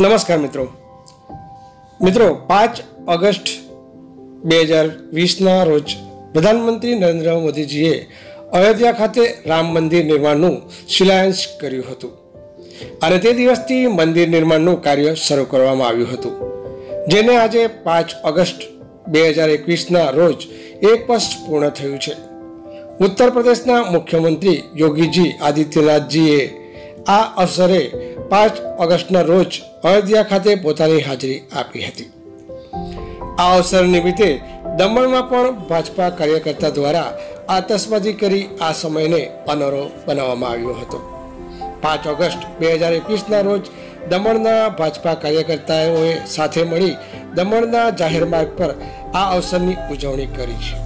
નમસ્કાર મિત્રો. મિત્રો, પાંચ ઓગસ્ટ બે હજાર વીસના રોજ પ્રધાનમંત્રી નરેન્દ્ર મોદીજીએ અયોધ્યા ખાતે રામ મંદિર નિર્માણનું શિલાયંશ કર્યું હતું. અને તે દિવસથી મંદિર નિર્માણનું કાર્ય શરૂ કરવામાં આવ્યું હતું. જેને આજે પાંચ ઓગસ્ટ બે હજાર એકવીસના રોજ એક વર્ષ પૂર્ણ થયું છે. ઉત્તર પ્રદેશના મુખ્યમંત્રી યોગીજી આદિત્યનાથજીએ આ અવસરે પાંચ ઓગસ્ટના રોજ અયોધ્યા ખાતે પોતાની હાજરી આપી હતી. આ અવસર નિમિત્તે દમણમાં પણ ભાજપા કાર્યકર્તા દ્વારા આતશબાજી કરી આ સમયને અનોરો બનાવવામાં આવ્યો હતો. પાંચ ઓગસ્ટ બે હજાર એકવીસના રોજ દમણના ભાજપા કાર્યકર્તાઓએ સાથે મળી દમણના જાહેર માર્ગ પર આ અવસરની ઉજવણી કરી છે.